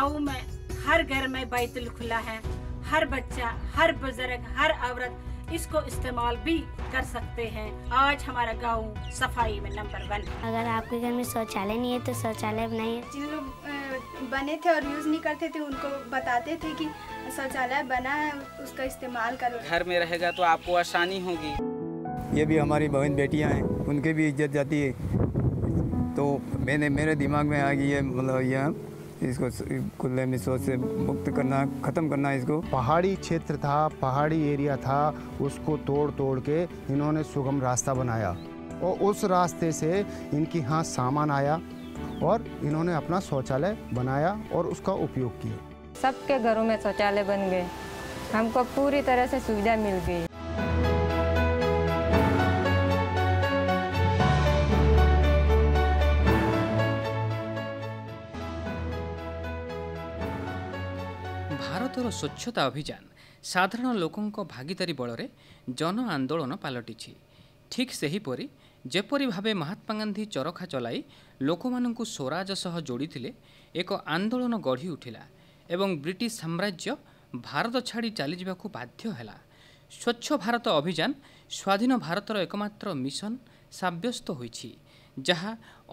गाँव में हर घर में बैतुल खुला है। हर बच्चा हर बुज़ुर्ग हर औरत इसको इस्तेमाल भी कर सकते हैं। आज हमारा गाँव सफ़ाई में नंबर वन अगर आपके घर में शौचालय नहीं है तो शौचालय बनाइए जिन लोग बने थे और यूज़ नहीं करते थे उनको बताते थे कि शौचालय बना है उसका इस्तेमाल करो। घर में रहेगा तो आपको आसानी होगी। ये भी हमारी बहन बेटियाँ हैं उनकी भी इज़्ज़त जाती है। तो मैंने मेरे दिमाग में आ गई है मतलब यह इसको खुले में शौच से मुक्त करना ख़त्म करना इसको। पहाड़ी क्षेत्र था पहाड़ी एरिया था उसको तोड़ तोड़ के इन्होंने सुगम रास्ता बनाया। और उस रास्ते से इनके यहाँ सामान आया और इन्होंने अपना शौचालय बनाया और उसका उपयोग किया। सबके घरों में शौचालय बन गए। हमको पूरी तरह से सुविधा मिल गई। ସ୍ୱଚ୍ଛତା ଅଭିଯାନ ସାଧାରଣ ଲୋକଙ୍କ ଭାଗିଦାରୀ ବଳରେ ଜନ ଆନ୍ଦୋଳନ ପାଲଟିଛି। ଠିକ୍ ସେହିପରି ଯେପରି ଭାବେ ମହାତ୍ମା ଗାନ୍ଧୀ ଚରଖା ଚଲାଇ ଲୋକମାନଙ୍କୁ ସ୍ୱରାଜ ସହ ଯୋଡ଼ିଥିଲେ ଏକ ଆନ୍ଦୋଳନ ଗଢ଼ି ଉଠିଲା ଏବଂ ବ୍ରିଟିଶ ସାମ୍ରାଜ୍ୟ ଭାରତ ଛାଡ଼ି ଚାଲିଯିବାକୁ ବାଧ୍ୟ ହେଲା। ସ୍ୱଚ୍ଛ ଭାରତ ଅଭିଯାନ ସ୍ୱାଧୀନ ଭାରତର ଏକମାତ୍ର ମିଶନ ସାବ୍ୟସ୍ତ ହୋଇଛି ଯାହା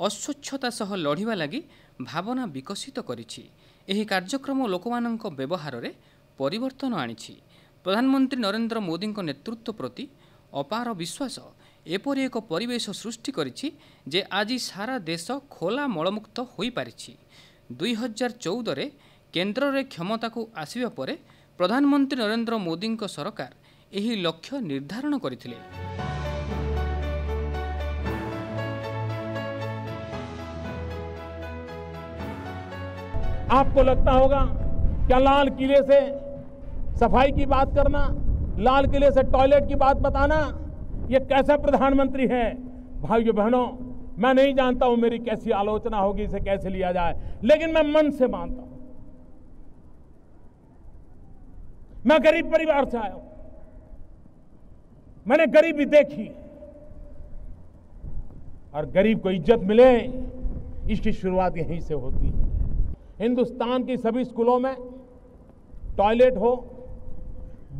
ଅସ୍ୱଚ୍ଛତା ସହ ଲଢ଼ିବା ଲାଗି ଭାବନା ବିକଶିତ କରିଛି। ଏହି କାର୍ଯ୍ୟକ୍ରମ ଲୋକମାନଙ୍କ ବ୍ୟବହାରରେ ପରିବର୍ତ୍ତନ ଆଣିଛି। ପ୍ରଧାନମନ୍ତ୍ରୀ ନରେନ୍ଦ୍ର ମୋଦିଙ୍କ ନେତୃତ୍ୱ ପ୍ରତି ଅପାର ବିଶ୍ୱାସ ଏପରି ଏକ ପରିବେଶ ସୃଷ୍ଟି କରିଛି ଯେ ଆଜି ସାରା ଦେଶ ଖୋଲା ମଳମୁକ୍ତ ହୋଇପାରିଛି। ଦୁଇହଜାର ଚଉଦରେ କେନ୍ଦ୍ରରେ କ୍ଷମତାକୁ ଆସିବା ପରେ ପ୍ରଧାନମନ୍ତ୍ରୀ ନରେନ୍ଦ୍ର ମୋଦିଙ୍କ ସରକାର ଏହି ଲକ୍ଷ୍ୟ ନିର୍ଦ୍ଧାରଣ କରିଥିଲେ। आपको लगता होगा क्या लाल किले से सफ़ाई की बात करना, लाल किले से टॉयलेट की बात बताना, ये कैसा प्रधानमंत्री है? भाइयों बहनों, मैं नहीं जानता हूँ मेरी कैसी आलोचना होगी, इसे कैसे लिया जाए, लेकिन मैं मन से मानता हूँ। मैं गरीब परिवार से आया हूँ। मैंने गरीबी देखी। और गरीब को इज़्ज़त मिले, इसकी शुरुआत यहीं से होती है। हिंदुस्तान की सभी स्कूलों में टॉयलेट हो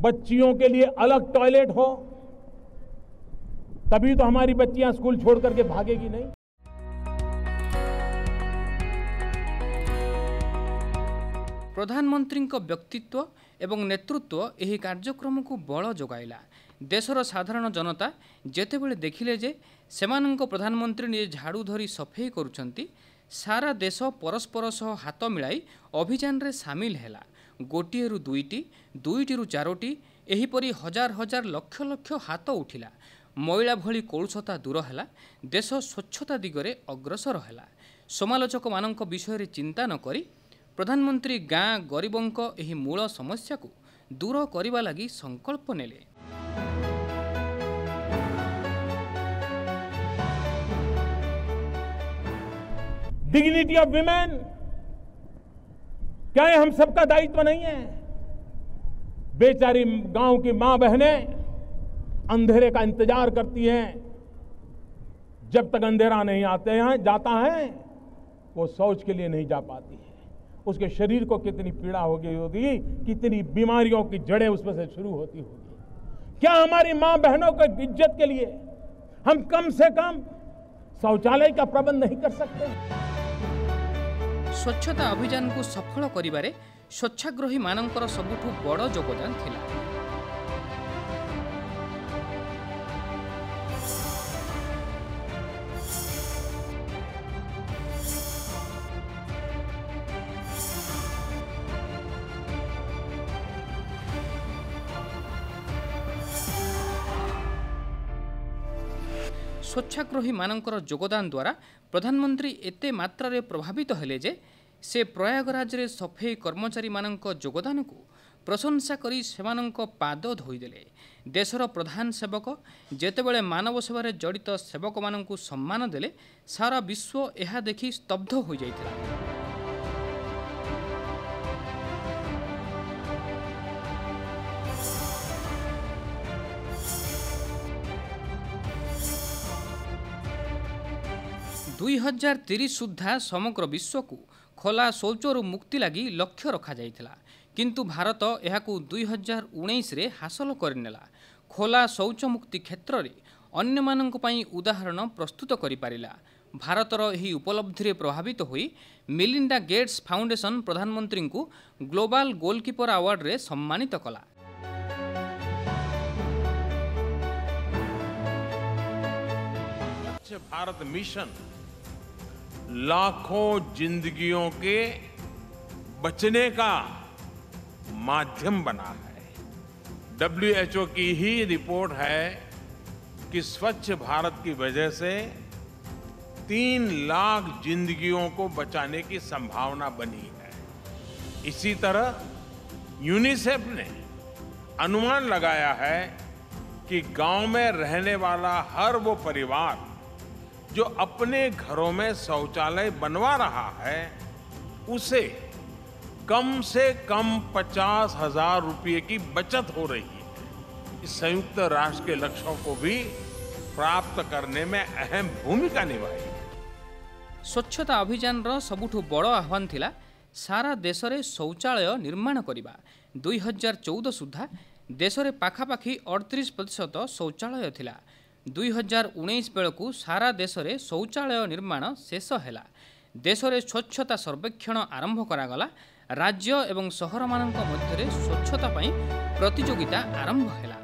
बच्चियों के लिए अलग टॉयलेट हो तभी तो हमारी बच्चियां स्कूल छोड़ करके भागेगी नहीं ପ୍ରଧାନମନ୍ତ୍ରୀଙ୍କ ବ୍ୟକ୍ତିତ୍ୱ ଏବଂ ନେତୃତ୍ୱ ଏହି କାର୍ଯ୍ୟକ୍ରମକୁ ବଳ ଯୋଗାଇଲା ଦେଶର ସାଧାରଣ ଜନତା ଯେତେବେଳେ ଦେଖିଲେ ଯେ ସେମାନଙ୍କ ପ୍ରଧାନମନ୍ତ୍ରୀ ନିଜେ ଝାଡ଼ୁ ଧରି ସଫେଇ କରୁଛନ୍ତି ସାରା ଦେଶ ପରସ୍ପର ସହ ହାତ ମିଳାଇ ଅଭିଯାନରେ ସାମିଲ ହେଲା। ଗୋଟିଏରୁ ଦୁଇଟି ଦୁଇଟିରୁ ଚାରୋଟି ଏହିପରି ହଜାର ହଜାର ଲକ୍ଷ ଲକ୍ଷ ହାତ ଉଠିଲା। ମଇଳା ଭଳି କଳୁଷତା ଦୂର ହେଲା। ଦେଶ ସ୍ୱଚ୍ଛତା ଦିଗରେ ଅଗ୍ରସର ହେଲା। ସମାଲୋଚକମାନଙ୍କ ବିଷୟରେ ଚିନ୍ତା ନ କରି ପ୍ରଧାନମନ୍ତ୍ରୀ ଗାଁ ଗରିବଙ୍କ ଏହି ମୂଳ ସମସ୍ୟାକୁ ଦୂର କରିବା ଲାଗି ସଂକଳ୍ପ ନେଲେ। डिग्निटी ऑफ़ विमेन क्या ये हम सबका दायित्व नहीं है? बेचारी गाँव की माँ बहनें अंधेरे का इंतज़ार करती हैं। जब तक अंधेरा नहीं आते हैं, जाता है, वो शौच के लिए नहीं जा पाती है। उसके शरीर को कितनी पीड़ा हो गई होगी, कितनी बीमारियों की जड़ें उसमें से शुरू होती होगी। क्या हमारी माँ बहनों को इज़्ज़त के लिए हम कम से कम शौचालय का प्रबंध नहीं कर सकते? ସ୍ୱଚ୍ଛତା ଅଭିଯାନକୁ ସଫଳ କରିବାରେ ସ୍ୱଚ୍ଛାଗ୍ରହୀମାନଙ୍କର ସବୁଠୁ ବଡ଼ ଯୋଗଦାନ ଥିଲା। ସ୍ୱଚ୍ଛାଗ୍ରହୀମାନଙ୍କର ଯୋଗଦାନ ଦ୍ୱାରା ପ୍ରଧାନମନ୍ତ୍ରୀ ଏତେ ମାତ୍ରାରେ ପ୍ରଭାବିତ ହେଲେ ଯେ ସେ ପ୍ରୟାଗରାଜରେ ସଫେଇ କର୍ମଚାରୀମାନଙ୍କ ଯୋଗଦାନକୁ ପ୍ରଶଂସା କରି ସେମାନଙ୍କ ପାଦ ଧୋଇଦେଲେ। ଦେଶର ପ୍ରଧାନ ସେବକ ଯେତେବେଳେ ମାନବ ସେବାରେ ଜଡ଼ିତ ସେବକମାନଙ୍କୁ ସମ୍ମାନ ଦେଲେ ସାରା ବିଶ୍ୱ ଏହା ଦେଖି ସ୍ତବ୍ଧ ହୋଇଯାଇଥିଲା। ଦୁଇ ହଜାର ତିରିଶ ସୁଦ୍ଧା ସମଗ୍ର ବିଶ୍ୱକୁ ଖୋଲା ଶୌଚରୁ ମୁକ୍ତି ଲାଗି ଲକ୍ଷ୍ୟ ରଖାଯାଇଥିଲା କିନ୍ତୁ ଭାରତ ଏହାକୁ ଦୁଇ ହଜାର ଉଣେଇଶରେ ହାସଲ କରିନେଲା ଖୋଲା ଶୌଚ ମୁକ୍ତି କ୍ଷେତ୍ରରେ ଅନ୍ୟମାନଙ୍କ ପାଇଁ ଉଦାହରଣ ପ୍ରସ୍ତୁତ କରିପାରିଲା ଭାରତର ଏହି ଉପଲବ୍ଧିରେ ପ୍ରଭାବିତ ହୋଇ ମିଲିଣ୍ଡା ଗେଟ୍ସ ଫାଉଣ୍ଡେସନ୍ ପ୍ରଧାନମନ୍ତ୍ରୀଙ୍କୁ ଗ୍ଲୋବାଲ ଗୋଲକିପର ଆୱାର୍ଡରେ ସମ୍ମାନିତ କଲା स्वच्छ भारत मिशन लाखों जिंदगियों के बचने का माध्यम बना है। डब्ल्यूएचओ की ही रिपोर्ट है कि स्वच्छ भारत की वजह से तीन लाख जिंदगियों को बचाने की संभावना बनी है। इसी तरह यूनिसेफ ने अनुमान लगाया है कि गाँव में रहने वाला हर वो परिवार जो अपने घरों में शौचालय बनवा रहा है उसे कम से कम पचास हजार रुपये की बचत हो रही है इस संयुक्त राष्ट्र के लक्ष्यों को भी प्राप्त करने में अहम भूमिका निभाई ସ୍ୱଚ୍ଛତା ଅଭିଯାନର ସବୁଠୁ ବଡ଼ ଆହ୍ୱାନ ଥିଲା ସାରା ଦେଶରେ ଶୌଚାଳୟ ନିର୍ମାଣ କରିବା ଦୁଇ ହଜାର ଚଉଦ ସୁଦ୍ଧା ଦେଶରେ ପାଖାପାଖି ଅଡ଼ତିରିଶ ପ୍ରତିଶତ ଶୌଚାଳୟ ଥିଲା ଦୁଇ ହଜାର ଉଣେଇଶ ବେଳକୁ ସାରା ଦେଶରେ ଶୌଚାଳୟ ନିର୍ମାଣ ଶେଷ ହେଲା ଦେଶରେ ସ୍ୱଚ୍ଛତା ସର୍ବେକ୍ଷଣ ଆରମ୍ଭ କରାଗଲା ରାଜ୍ୟ ଏବଂ ସହରମାନଙ୍କ ମଧ୍ୟରେ ସ୍ୱଚ୍ଛତା ପାଇଁ ପ୍ରତିଯୋଗିତା ଆରମ୍ଭ ହେଲା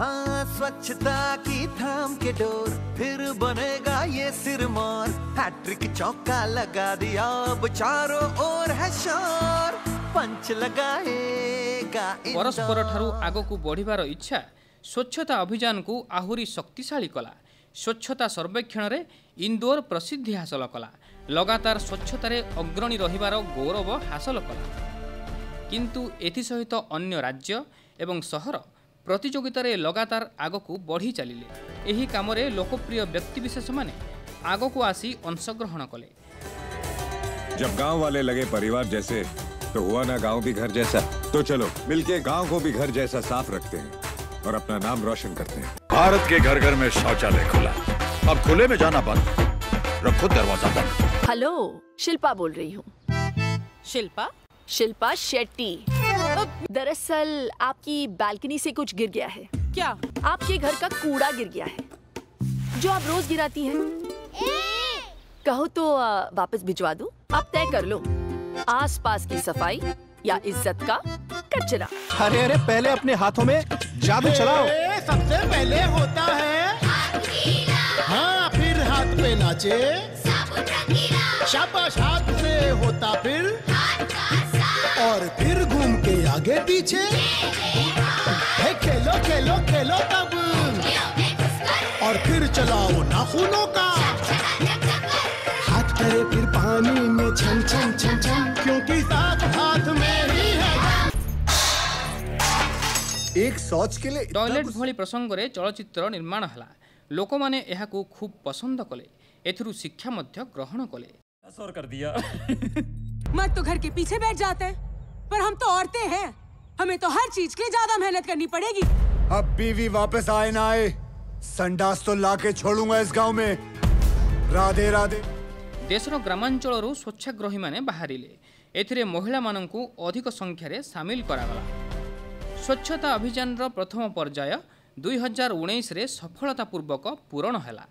हाँ स्वच्छता की थाम के डोर फिर बनेगा ये सिरमौर हैट्रिक चौका लगा दिया अब चारों ओर है शोर पंच लगाएगा ପରସ୍ପରଠାରୁ ଆଗକୁ ବଢ଼ିବାର ଇଚ୍ଛା ସ୍ୱଚ୍ଛତା ଅଭିଯାନକୁ ଆହୁରି ଶକ୍ତିଶାଳୀ କଲା ସ୍ୱଚ୍ଛତା ସର୍ବେକ୍ଷଣରେ ଇନ୍ଦୋର ପ୍ରସିଦ୍ଧି ହାସଲ କଲା ଲଗାତାର ସ୍ୱଚ୍ଛତାରେ ଅଗ୍ରଣୀ ରହିବାର ଗୌରବ ହାସଲ କଲା କିନ୍ତୁ ଏଥିସହିତ ଅନ୍ୟ ରାଜ୍ୟ ଏବଂ ସହର ପ୍ରତିଯୋଗିତାରେ ଲଗାତାର ଆଗକୁ ବଢ଼ି ଚାଲିଲେ ଏହି କାମରେ ଲୋକପ୍ରିୟ ବ୍ୟକ୍ତିବିଶେଷମାନେ ଆଗକୁ ଆସି ଅଂଶଗ୍ରହଣ କଲେ जब गांव वाले लगे परिवार जैसे तो हुआ ना गांव भी घर जैसा तो चलो मिलके गांव को भी घर जैसा साफ रखते हैं और अपना नाम रोशन करते हैं। भारत के घर घर में शौचालय खुला। अब खुले में जाना बंद। रखो दरवाज़ा बंद। हेलो शिल्पा बोल रही हूँ। शिल्पा? शिल्पा शेट्टी। दरअसल आपकी बालकनी से कुछ गिर गया है। क्या? आपके घर का कूड़ा गिर गया है। जो आप रोज गिराती हैं। कहो तो वापस भिजवा दूँ। आप तय कर लो। आसपास की सफ़ाई या इज़्ज़त का कचरा। अरे अरे पहले अपने हाथों में जादू चलाओ। सबसे पहले होता है हाँ फिर हाथ पे नाचे। शाबाश हाथ से होता फिर। और फिर घूम के आगे पीछे। हे खेलो खेलो खेलो तब। और फिर चलाओ नाखूनों का। हाथ करे फिर पानी में। ଏକ ସଚ୍ କେଲେ ଟଏଲେଟ୍ ଭଳି ପ୍ରସଙ୍ଗରେ ଚଳଚ୍ଚିତ୍ର ନିର୍ମାଣ ହେଲା ଲୋକମାନେ ଏହାକୁ ଖୁବ୍ ପସନ୍ଦ କଲେ ଏଥିରୁ ଶିକ୍ଷା ମଧ୍ୟ ଗ୍ରହଣ କଲେ कर दिया मत तो घर के पीछे बैठ जाते हैं पर हम तो औरतें हैं हमें तो हर चीज के लिए ज्यादा मेहनत करनी पड़ेगी अब बीवी वापस आए ना आए संडास तो लाके छोड़ूंगा इस गांव में राधे राधे ଦେଶର ଗ୍ରାମାଞ୍ଚଳରୁ ସ୍ୱଚ୍ଛାଗ୍ରହୀମାନେ ବାହାରିଲେ ଏଥିରେ ମହିଳାମାନଙ୍କୁ ଅଧିକ ସଂଖ୍ୟାରେ ସାମିଲ କରାଗଲା ସ୍ୱଚ୍ଛତା ଅଭିଯାନର ପ୍ରଥମ ପର୍ଯ୍ୟାୟ ଦୁଇ ହଜାର ଉଣେଇଶରେ ସଫଳତାପୂର୍ବକ ପୂରଣ ହେଲା।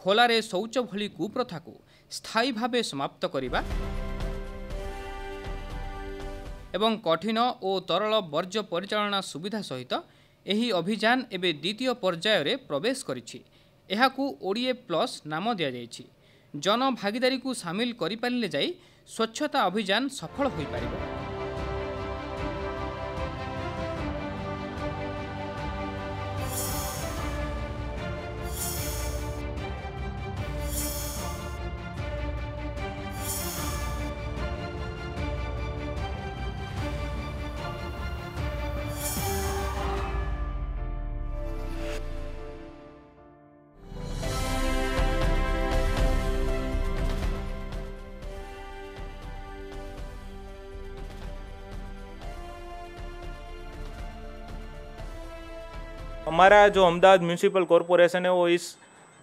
ଖୋଲାରେ ଶୌଚ ଭଳି କୁପ୍ରଥାକୁ ସ୍ଥାୟୀ ଭାବେ ସମାପ୍ତ କରିବା ଏବଂ କଠିନ ଓ ତରଳ ବର୍ଜ୍ୟ ପରିଚାଳନା ସୁବିଧା ସହିତ ଏହି ଅଭିଯାନ ଏବେ ଦ୍ୱିତୀୟ ପର୍ଯ୍ୟାୟରେ ପ୍ରବେଶ କରିଛି। ଏହାକୁ ଓଡ଼ିଏ ପ୍ଲସ୍ ନାମ ଦିଆଯାଇଛି। ଜନଭାଗିଦାରୀକୁ ସାମିଲ କରିପାରିଲେ ଯାଇ ସ୍ୱଚ୍ଛତା ଅଭିଯାନ ସଫଳ ହୋଇପାରିବ। हमारा जो अहमदाबाद म्यूनसिपल कॉरपोरेशन है, वो इस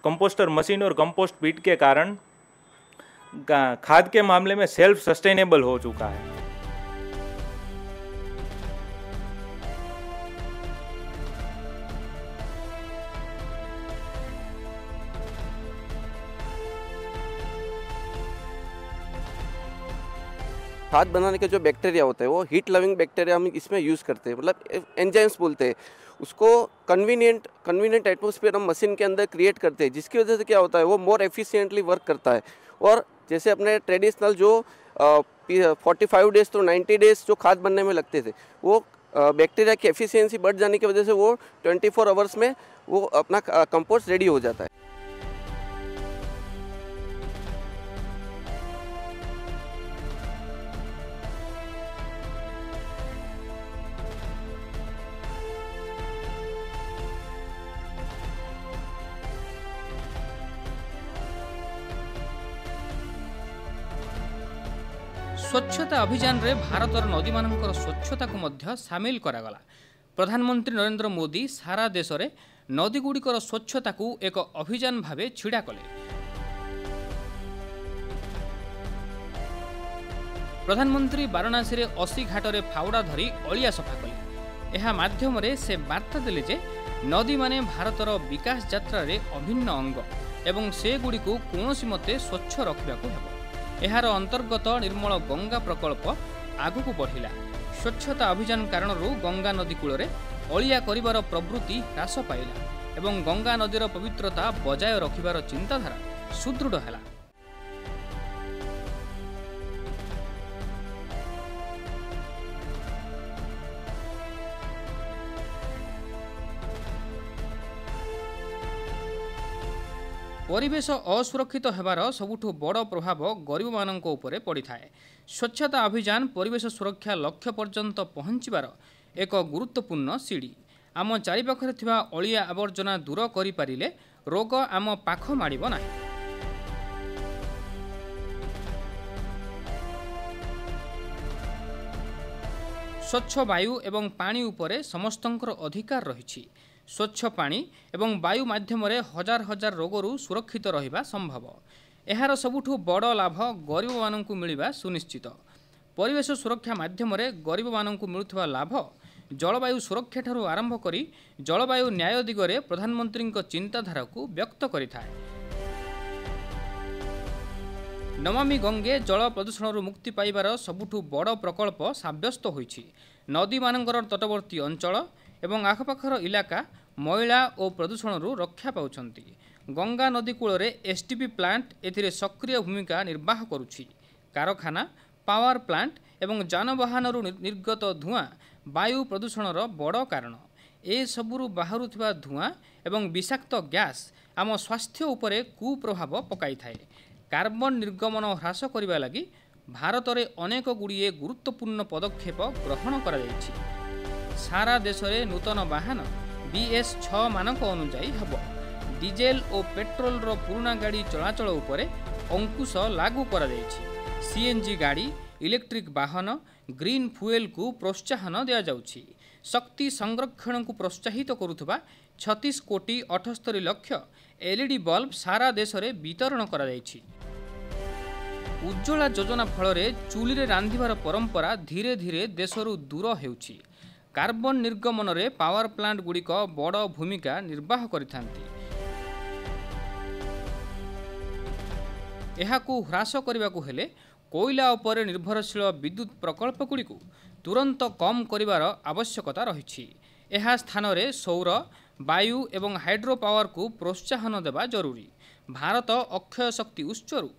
कंपोस्टर मशीन और कंपोस्ट पीट के कारण खाद के मामले में सेल्फ सस्टेनेबल हो चुका है। खाद बनाने के जो बैक्टीरिया होते हैं, वो हीट लविंग बैक्टीरिया हम इसमें यूज़ करते हैं। मतलब एंजाइम्स बोलते हैं। उसको कन्वीनियंट कन्वीनियंट एटमोसफियर हम मशीन के अंदर क्रिएट करते हैं, जिसकी वजह से क्या होता है, वो मोर एफिशिएंटली वर्क करता है। और जैसे अपने ट्रेडिशनल जो फोर्टी फाइव डेज़ तो नाइन्टी डेज़ जो खाद बनने में लगते थे, वो बैक्टीरिया की एफिशिएंसी बढ़ जाने की वजह से वो ट्वेंटी फोर आवर्स में वो अपना कंपोस्ट रेडी हो जाता है। ସ୍ୱଚ୍ଛତା ଅଭିଯାନରେ ଭାରତର ନଦୀମାନଙ୍କର ସ୍ୱଚ୍ଛତାକୁ ମଧ୍ୟ ସାମିଲ କରାଗଲା। ପ୍ରଧାନମନ୍ତ୍ରୀ ନରେନ୍ଦ୍ର ମୋଦି ସାରା ଦେଶରେ ନଦୀଗୁଡ଼ିକର ସ୍ୱଚ୍ଛତାକୁ ଏକ ଅଭିଯାନ ଭାବେ ଛିଡ଼ା କଲେ। ପ୍ରଧାନମନ୍ତ୍ରୀ ବାରାଣାସୀରେ ଅଶୀ ଘାଟରେ ଫାଉଡ଼ା ଧରି ଅଳିଆ ସଫା କଲେ। ଏହା ମାଧ୍ୟମରେ ସେ ବାର୍ତ୍ତା ଦେଲେ ଯେ ନଦୀମାନେ ଭାରତର ବିକାଶ ଯାତ୍ରାରେ ଅଭିନ୍ନ ଅଙ୍ଗ ଏବଂ ସେଗୁଡ଼ିକୁ କୌଣସି ମତେ ସ୍ୱଚ୍ଛ ରଖିବାକୁ ହେବ। ଏହାର ଅନ୍ତର୍ଗତ ନିର୍ମଳ ଗଙ୍ଗା ପ୍ରକଳ୍ପ ଆଗକୁ ବଢ଼ିଲା। ସ୍ୱଚ୍ଛତା ଅଭିଯାନ କାରଣରୁ ଗଙ୍ଗା ନଦୀ କୂଳରେ ଅଳିଆ କରିବାର ପ୍ରବୃତ୍ତି ହ୍ରାସ ପାଇଲା ଏବଂ ଗଙ୍ଗା ନଦୀର ପବିତ୍ରତା ବଜାୟ ରଖିବାର ଚିନ୍ତାଧାରା ସୁଦୃଢ଼ ହେଲା। ପରିବେଶ ଅସୁରକ୍ଷିତ ହେବାର ସବୁଠୁ ବଡ଼ ପ୍ରଭାବ ଗରିବମାନଙ୍କ ଉପରେ ପଡ଼ିଥାଏ। ସ୍ୱଚ୍ଛତା ଅଭିଯାନ ପରିବେଶ ସୁରକ୍ଷା ଲକ୍ଷ୍ୟ ପର୍ଯ୍ୟନ୍ତ ପହଞ୍ଚିବାର ଏକ ଗୁରୁତ୍ୱପୂର୍ଣ୍ଣ ସିଡ଼ି। ଆମ ଚାରିପାଖରେ ଥିବା ଅଳିଆ ଆବର୍ଜନା ଦୂର କରିପାରିଲେ ରୋଗ ଆମ ପାଖ ମାଡ଼ିବ ନାହିଁ। ସ୍ୱଚ୍ଛ ବାୟୁ ଏବଂ ପାଣି ଉପରେ ସମସ୍ତଙ୍କର ଅଧିକାର ରହିଛି। ସ୍ୱଚ୍ଛ ପାଣି ଏବଂ ବାୟୁ ମାଧ୍ୟମରେ ହଜାର ହଜାର ରୋଗରୁ ସୁରକ୍ଷିତ ରହିବା ସମ୍ଭବ। ଏହାର ସବୁଠୁ ବଡ଼ ଲାଭ ଗରିବମାନଙ୍କୁ ମିଳିବା ସୁନିଶ୍ଚିତ। ପରିବେଶ ସୁରକ୍ଷା ମାଧ୍ୟମରେ ଗରିବମାନଙ୍କୁ ମିଳୁଥିବା ଲାଭ ଜଳବାୟୁ ସୁରକ୍ଷାଠାରୁ ଆରମ୍ଭ କରି ଜଳବାୟୁ ନ୍ୟାୟ ଦିଗରେ ପ୍ରଧାନମନ୍ତ୍ରୀଙ୍କ ଚିନ୍ତାଧାରାକୁ ବ୍ୟକ୍ତ କରିଥାଏ। ନମାମି ଗଙ୍ଗେ ଜଳ ପ୍ରଦୂଷଣରୁ ମୁକ୍ତି ପାଇବାର ସବୁଠୁ ବଡ଼ ପ୍ରକଳ୍ପ ସାବ୍ୟସ୍ତ ହୋଇଛି। ନଦୀମାନଙ୍କର ତଟବର୍ତ୍ତୀ ଅଞ୍ଚଳ ଏବଂ ଆଖପାଖର ଇଲାକା ମଇଳା ଓ ପ୍ରଦୂଷଣରୁ ରକ୍ଷା ପାଉଛନ୍ତି। ଗଙ୍ଗା ନଦୀ କୂଳରେ ଏସ୍ଟିପି ପ୍ଲାଣ୍ଟ ଏଥିରେ ସକ୍ରିୟ ଭୂମିକା ନିର୍ବାହ କରୁଛି। କାରଖାନା ପାୱାର ପ୍ଲାଣ୍ଟ ଏବଂ ଯାନବାହନରୁ ନିର୍ଗତ ଧୂଆଁ ବାୟୁ ପ୍ରଦୂଷଣର ବଡ଼ କାରଣ। ଏସବୁରୁ ବାହାରୁଥିବା ଧୂଆଁ ଏବଂ ବିଷାକ୍ତ ଗ୍ୟାସ୍ ଆମ ସ୍ୱାସ୍ଥ୍ୟ ଉପରେ କୁପ୍ରଭାବ ପକାଇଥାଏ। କାର୍ବନ ନିର୍ଗମନ ହ୍ରାସ କରିବା ଲାଗି ଭାରତରେ ଅନେକ ଗୁଡ଼ିଏ ଗୁରୁତ୍ୱପୂର୍ଣ୍ଣ ପଦକ୍ଷେପ ଗ୍ରହଣ କରାଯାଇଛି। ସାରା ଦେଶରେ ନୂତନ ବାହନ ବିଏସ୍ ଛଅ ମାନଙ୍କ ଅନୁଯାୟୀ ହେବ। ଡିଜେଲ ଓ ପେଟ୍ରୋଲର ପୁରୁଣା ଗାଡ଼ି ଚଳାଚଳ ଉପରେ ଅଙ୍କୁଶ ଲାଗୁ କରାଯାଇଛି। ସିଏନ୍ଜି ଗାଡ଼ି ଇଲେକ୍ଟ୍ରିକ୍ ବାହନ ଗ୍ରୀନ୍ ଫୁଏଲ୍କୁ ପ୍ରୋତ୍ସାହନ ଦିଆଯାଉଛି। ଶକ୍ତି ସଂରକ୍ଷଣକୁ ପ୍ରୋତ୍ସାହିତ କରୁଥିବା ଛତିଶ କୋଟି ଅଠସ୍ତରୀ ଲକ୍ଷ ଏଲ୍ଇଡି ବଲ୍ବ ସାରା ଦେଶରେ ବିତରଣ କରାଯାଇଛି। ଉଜ୍ଜଳା ଯୋଜନା ଫଳରେ ଚୁଲିରେ ରାନ୍ଧିବାର ପରମ୍ପରା ଧୀରେ ଧୀରେ ଦେଶରୁ ଦୂର ହେଉଛି। କାର୍ବନ ନିର୍ଗମନରେ ପାୱାର ପ୍ଲାଣ୍ଟ ଗୁଡ଼ିକ ବଡ଼ ଭୂମିକା ନିର୍ବାହ କରିଥାନ୍ତି। ଏହାକୁ ହ୍ରାସ କରିବାକୁ ହେଲେ କୋଇଲା ଉପରେ ନିର୍ଭରଶୀଳ ବିଦ୍ୟୁତ୍ ପ୍ରକଳ୍ପଗୁଡ଼ିକୁ ତୁରନ୍ତ କମ୍ କରିବାର ଆବଶ୍ୟକତା ରହିଛି। ଏହା ସ୍ଥାନରେ ସୌର ବାୟୁ ଏବଂ ହାଇଡ୍ରୋ ପାୱାରକୁ ପ୍ରୋତ୍ସାହନ ଦେବା ଜରୁରୀ। ଭାରତ ଅକ୍ଷୟ ଶକ୍ତି ଉତ୍ସରୁ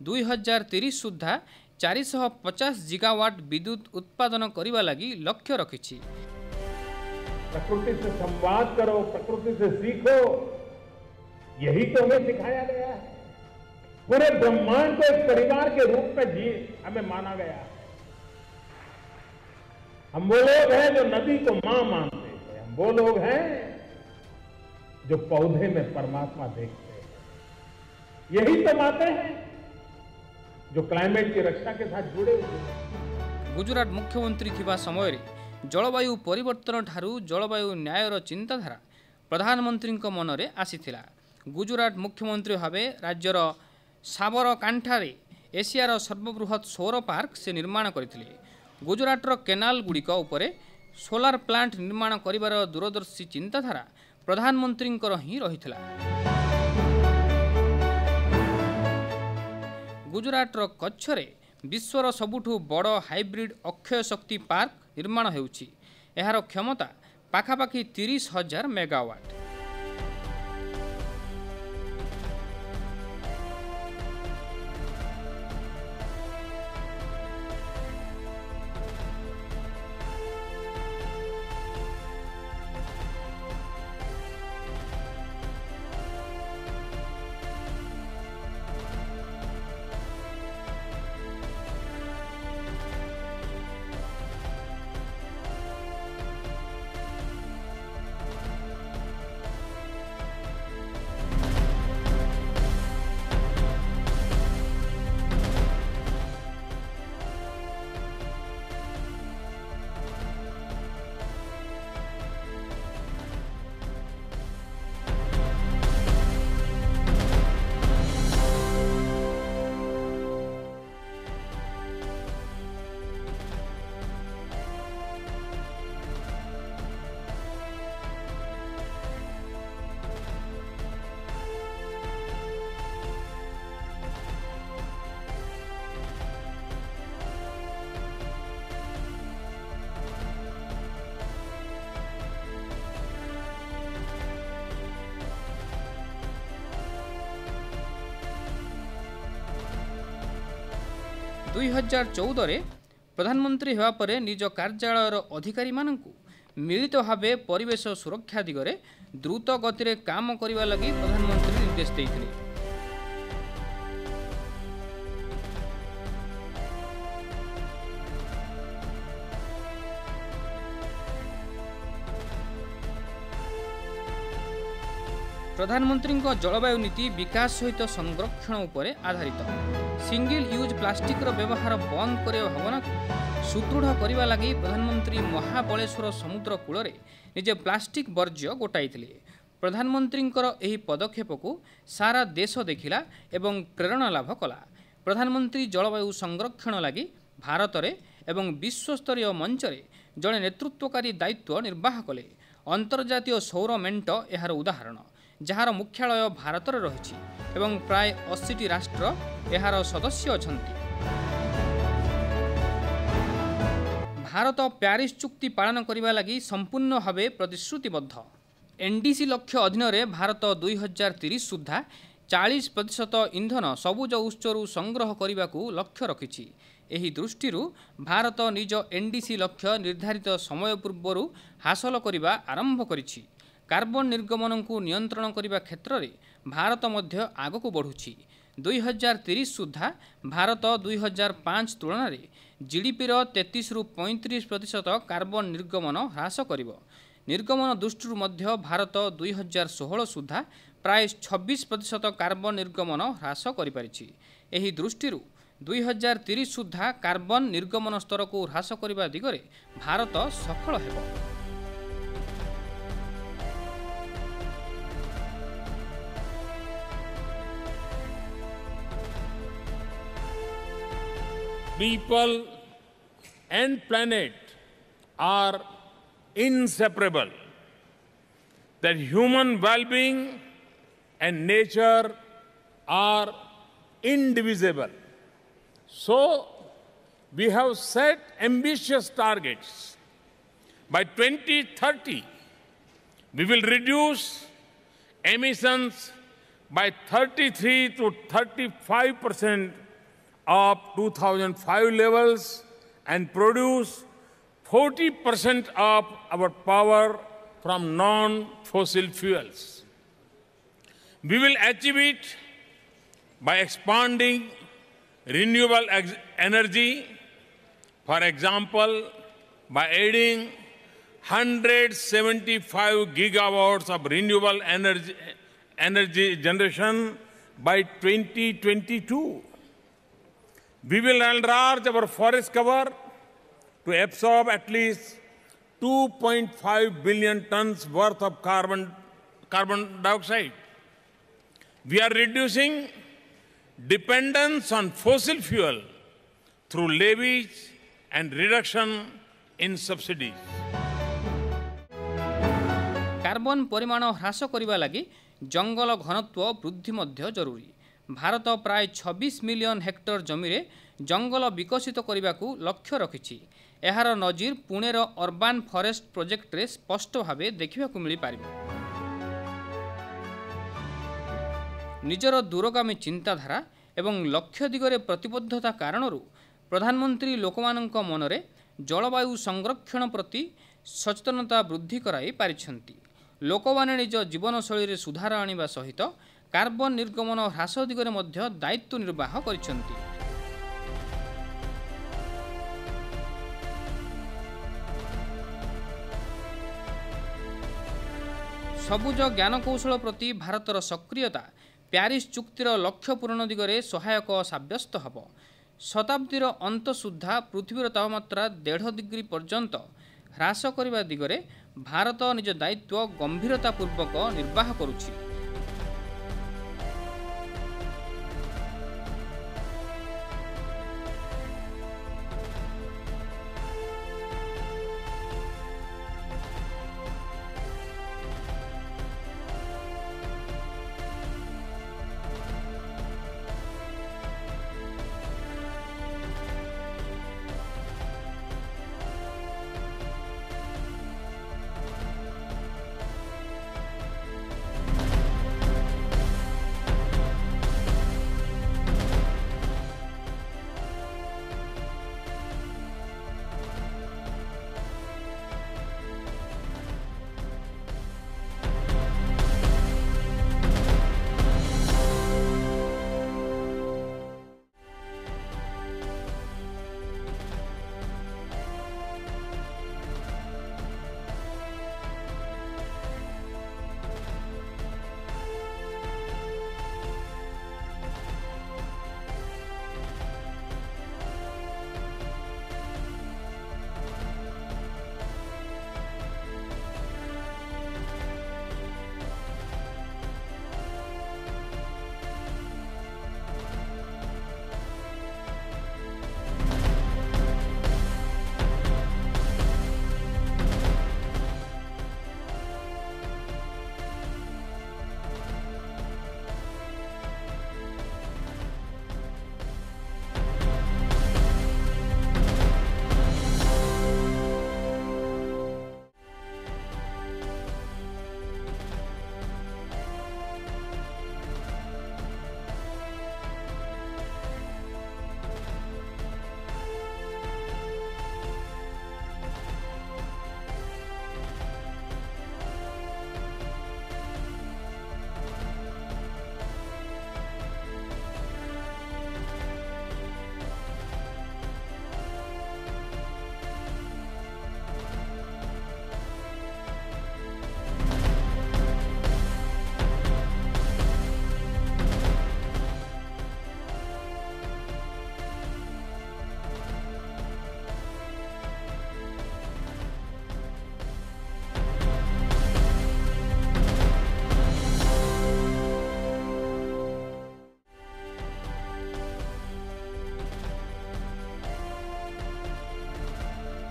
ଦୁଇ ହଜାର ତିରିଶ ସୁଦ୍ଧା ଚାରିଶହ ପଚାଶ ଜିଗାୱାଟ ବିଦ୍ୟୁତ୍ ଉତ୍ପାଦନ କରିବା ଲାଗି ଲକ୍ଷ୍ୟ ରଖିଛି प्रकृति से संवाद करो प्रकृति से सीखो यही तो हमें सिखाया गया है पूरे ब्रह्मांड को एक परिवार के रूप में जी हमें माना गया है हम वो लोग हैं जो नदी को मां मानते हैं हम वो लोग हैं जो पौधे में परमात्मा देखते हैं यही तो बातें हैं जो क्लाइमेट की रक्षा के साथ जुड़े हुए हैं ଗୁଜରାଟ ମୁଖ୍ୟମନ୍ତ୍ରୀ ଥିବା ସମୟରେ ଜଳବାୟୁ ପରିବର୍ତ୍ତନ ଠାରୁ ଜଳବାୟୁ ନ୍ୟାୟର ଚିନ୍ତାଧାରା ପ୍ରଧାନମନ୍ତ୍ରୀଙ୍କ ମନରେ ଆସିଥିଲା ଗୁଜରାଟ ମୁଖ୍ୟମନ୍ତ୍ରୀ ଭାବେ ରାଜ୍ୟର ସାବରକାଣ୍ଠାରେ ଏସିଆର ସର୍ବବୃହତ୍ ସୌର ପାର୍କ ସେ ନିର୍ମାଣ କରିଥିଲେ ଗୁଜରାଟର କେନାଲ ଗୁଡ଼ିକ ଉପରେ ସୋଲାର ପ୍ଲାଣ୍ଟ ନିର୍ମାଣ କରିବାର ଦୂରଦର୍ଶୀ ଚିନ୍ତାଧାରା ପ୍ରଧାନମନ୍ତ୍ରୀଙ୍କର ହିଁ ରହିଥିଲା ଗୁଜରାଟର କଚ୍ଛରେ ବିଶ୍ୱର ସବୁଠୁ ବଡ଼ ହାଇବ୍ରିଡ୍ ଅକ୍ଷୟ ଶକ୍ତି ପାର୍କ ନିର୍ମାଣ ହେଉଛି। ଏହାର କ୍ଷମତା ପାଖାପାଖି ତିରିଶ ହଜାର ମେଗାୱାଟ୍। ଦୁଇ ହଜାର ଚଉଦରେ ପ୍ରଧାନମନ୍ତ୍ରୀ ହେବା ପରେ ନିଜ କାର୍ଯ୍ୟାଳୟର ଅଧିକାରୀମାନଙ୍କୁ ମିଳିତ ଭାବେ ପରିବେଶ ସୁରକ୍ଷା ଦିଗରେ ଦ୍ରୁତ ଗତିରେ କାମ କରିବା ଲାଗି ପ୍ରଧାନମନ୍ତ୍ରୀ ନିର୍ଦ୍ଦେଶ ଦେଇଥିଲେ। ପ୍ରଧାନମନ୍ତ୍ରୀଙ୍କ ଜଳବାୟୁ ନୀତି ବିକାଶ ସହିତ ସଂରକ୍ଷଣ ଉପରେ ଆଧାରିତ। ସିଙ୍ଗଲ ୟୁଜ୍ ପ୍ଲାଷ୍ଟିକ୍ର ବ୍ୟବହାର ବନ୍ଦ କରିବା ଭାବନାକୁ ସୁଦୃଢ଼ କରିବା ଲାଗି ପ୍ରଧାନମନ୍ତ୍ରୀ ମହାବଳେଶ୍ୱର ସମୁଦ୍ର କୂଳରେ ନିଜେ ପ୍ଲାଷ୍ଟିକ୍ ବର୍ଜ୍ୟ ଗୋଟାଇଥିଲେ। ପ୍ରଧାନମନ୍ତ୍ରୀଙ୍କର ଏହି ପଦକ୍ଷେପକୁ ସାରା ଦେଶ ଦେଖିଲା ଏବଂ ପ୍ରେରଣା ଲାଭ କଲା। ପ୍ରଧାନମନ୍ତ୍ରୀ ଜଳବାୟୁ ସଂରକ୍ଷଣ ଲାଗି ଭାରତରେ ଏବଂ ବିଶ୍ୱସ୍ତରୀୟ ମଞ୍ଚରେ ଜଣେ ନେତୃତ୍ୱକାରୀ ଦାୟିତ୍ୱ ନିର୍ବାହ କଲେ। ଅନ୍ତର୍ଜାତୀୟ ସୌର ମେଣ୍ଟ ଏହାର ଉଦାହରଣ। ଯାହାର ମୁଖ୍ୟାଳୟ ଭାରତରେ ରହିଛି ଏବଂ ପ୍ରାୟ ଅଶୀଟି ରାଷ୍ଟ୍ର ଏହାର ସଦସ୍ୟ ଅଛନ୍ତି। ଭାରତ ପ୍ୟାରିସ୍ ଚୁକ୍ତି ପାଳନ କରିବା ଲାଗି ସମ୍ପୂର୍ଣ୍ଣ ଭାବେ ପ୍ରତିଶ୍ରୁତିବଦ୍ଧ। ଏନ୍ଡିସି ଲକ୍ଷ୍ୟ ଅଧୀନରେ ଭାରତ ଦୁଇ ହଜାର ତିରିଶ ସୁଦ୍ଧା ଚାଳିଶ ପ୍ରତିଶତ ଇନ୍ଧନ ସବୁଜ ଉତ୍ସରୁ ସଂଗ୍ରହ କରିବାକୁ ଲକ୍ଷ୍ୟ ରଖିଛି। ଏହି ଦୃଷ୍ଟିରୁ ଭାରତ ନିଜ ଏନ୍ଡିସି ଲକ୍ଷ୍ୟ ନିର୍ଦ୍ଧାରିତ ସମୟ ପୂର୍ବରୁ ହାସଲ କରିବା ଆରମ୍ଭ କରିଛି। କାର୍ବନ ନିର୍ଗମନକୁ ନିୟନ୍ତ୍ରଣ କରିବା କ୍ଷେତ୍ରରେ ଭାରତ ମଧ୍ୟ ଆଗକୁ ବଢ଼ୁଛି। ଦୁଇ ହଜାର ତିରିଶ ସୁଦ୍ଧା ଭାରତ ଦୁଇ ହଜାର ପାଞ୍ଚ ତୁଳନାରେ ଜିଡିପିର ତେତିଶରୁ ପଇଁତିରିଶ ପ୍ରତିଶତ କାର୍ବନ ନିର୍ଗମନ ହ୍ରାସ କରିବ। ନିର୍ଗମନ ଦୃଷ୍ଟିରୁ ମଧ୍ୟ ଭାରତ ଦୁଇ ହଜାର ଷୋହଳ ସୁଦ୍ଧା ପ୍ରାୟ ଛବିଶ ପ୍ରତିଶତ କାର୍ବନ ନିର୍ଗମନ ହ୍ରାସ କରିପାରିଛି। ଏହି ଦୃଷ୍ଟିରୁ ଦୁଇ ହଜାର ତିରିଶ ସୁଦ୍ଧା କାର୍ବନ ନିର୍ଗମନ ସ୍ତରକୁ ହ୍ରାସ କରିବା ଦିଗରେ ଭାରତ ସଫଳ ହେବ। People and planet are inseparable. That human well being and nature are indivisible. So, we have set ambitious targets. By 2030, we will reduce emissions by 33 to 35 percent of 2005 levels and produce 40% of our power from non-fossil fuels. We will achieve it by expanding renewable energy, for example, by adding 175 gigawatts of renewable energy, energy generation by 2022. We will enlarge our forest cover to absorb at least 2.5 billion tons worth of carbon, carbon dioxide. We are reducing dependence on fossil fuel through levies and reduction in subsidies. Carbon পরিমাণ হ্রাস করা লাগি জঙ্গল ঘনত্ব বৃদ্ধি মধ্য ଭାରତ ପ୍ରାୟ ଛବିଶ ମିଲିୟନ ହେକ୍ଟର ଜମିରେ ଜଙ୍ଗଲ ବିକଶିତ କରିବାକୁ ଲକ୍ଷ୍ୟ ରଖିଛି। ଏହାର ନଜିର ପୁଣେର ଅର୍ବାନ ଫରେଷ୍ଟ ପ୍ରୋଜେକ୍ଟରେ ସ୍ପଷ୍ଟ ଭାବେ ଦେଖିବାକୁ ମିଳିପାରିବ। ନିଜର ଦୂରଗାମୀ ଚିନ୍ତାଧାରା ଏବଂ ଲକ୍ଷ୍ୟ ଦିଗରେ ପ୍ରତିବଦ୍ଧତା କାରଣରୁ ପ୍ରଧାନମନ୍ତ୍ରୀ ଲୋକମାନଙ୍କ ମନରେ ଜଳବାୟୁ ସଂରକ୍ଷଣ ପ୍ରତି ସଚେତନତା ବୃଦ୍ଧି କରାଇ ପାରିଛନ୍ତି। ଲୋକମାନେ ନିଜ ଜୀବନଶୈଳୀରେ ସୁଧାର ଆଣିବା ସହିତ କାର୍ବନ ନିର୍ଗମନ ହ୍ରାସ ଦିଗରେ ମଧ୍ୟ ଦାୟିତ୍ୱ ନିର୍ବାହ କରିଛନ୍ତି। ସବୁଜ ଜ୍ଞାନକୌଶଳ ପ୍ରତି ଭାରତର ସକ୍ରିୟତା ପ୍ୟାରିସ୍ ଚୁକ୍ତିର ଲକ୍ଷ୍ୟ ପୂରଣ ଦିଗରେ ସହାୟକ ସାବ୍ୟସ୍ତ ହେବ। ଶତାବ୍ଦୀର ଅନ୍ତ ସୁଦ୍ଧା ପୃଥିବୀର ତାପମାତ୍ରା ଦେଢ଼ ଡିଗ୍ରୀ ପର୍ଯ୍ୟନ୍ତ ହ୍ରାସ କରିବା ଦିଗରେ ଭାରତ ନିଜ ଦାୟିତ୍ୱ ଗମ୍ଭୀରତାପୂର୍ବକ ନିର୍ବାହ କରୁଛି।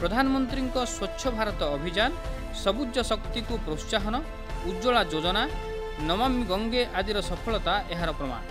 ପ୍ରଧାନମନ୍ତ୍ରୀଙ୍କ ସ୍ୱଚ୍ଛ ଭାରତ ଅଭିଯାନ ସବୁଜ ଶକ୍ତିକୁ ପ୍ରୋତ୍ସାହନ ଉଜ୍ଜଳା ଯୋଜନା ନମାମି ଗଙ୍ଗେ ଆଦିର ସଫଳତା ଏହାର ପ୍ରମାଣ।